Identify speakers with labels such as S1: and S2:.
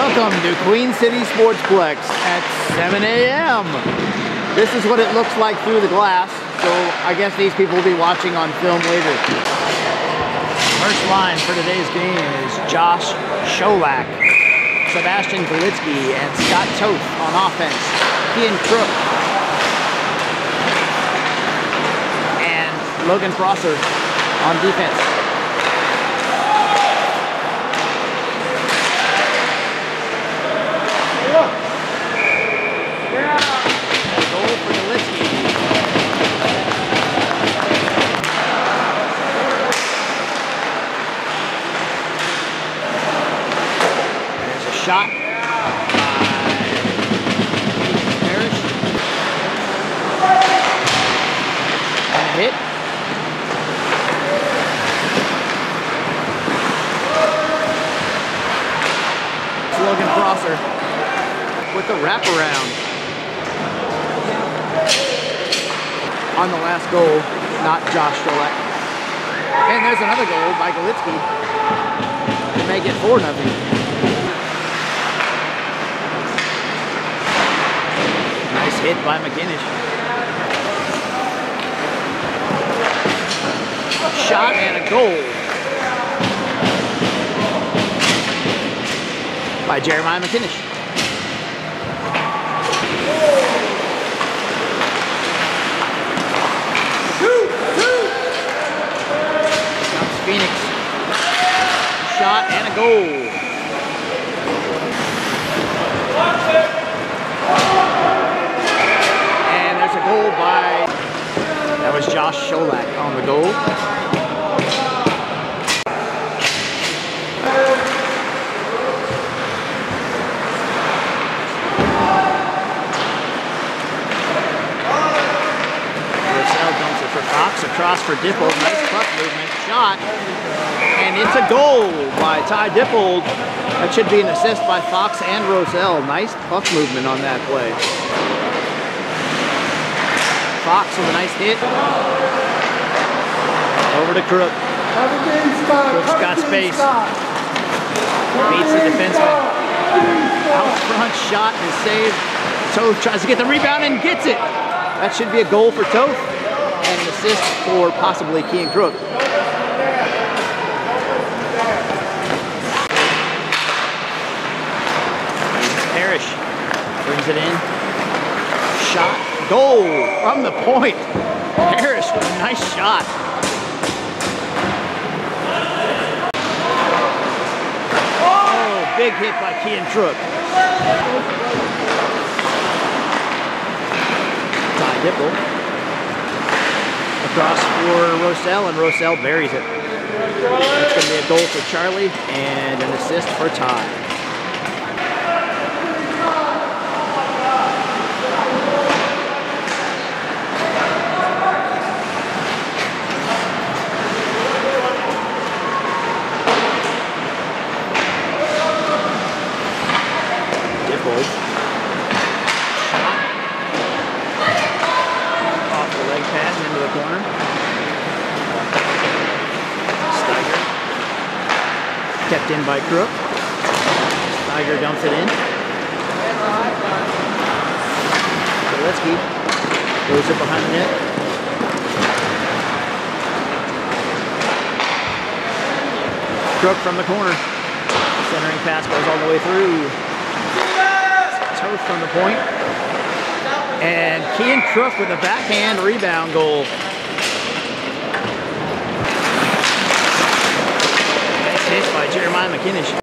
S1: Welcome to Queen City Sportsplex at 7 a.m. This is what it looks like through the glass, so I guess these people will be watching on film later. First line for today's game is Josh Sholak, Sebastian Galitsky, and Scott Toth on offense, Kian Crook, and Logan Prosser on defense. Shot Parrish. And a hit. Logan Prosser with the wraparound. On the last goal, not Josh Sholak. And there's another goal by Galitsky to make it 4 nothing. Hit by McGinnis. Shot and a goal by Jeremiah McGinnis. Phoenix. Shot and a goal. goal by, that was Josh Sholak on the goal. dumps it for Fox, across for Dippold, nice puck movement, shot, and it's a goal by Ty Dippold. That should be an assist by Fox and Rosell. Nice puck movement on that play. Fox with a nice hit. Over to Crook. Crook's got space. Beats the defenseman. Out front shot and save. Toth tries to get the rebound and gets it. That should be a goal for Toth and an assist for possibly Kean Crook. Parrish brings it in. Shot goal from the point. Harris with a nice shot. Oh, big hit by Kean Crook. Ty Dippold. Across for Rosell, and Rosell buries it. That's going to be a goal for Charlie and an assist for Ty. Corner. Steiger. Kept in by Crook. Steiger dumps it in. Galitsky goes it behind the net. Crook from the corner. Centering pass goes all the way through. Toth from the point. And Kean Crook with a backhand rebound goal. Nice hit by Jeremiah McGinnis.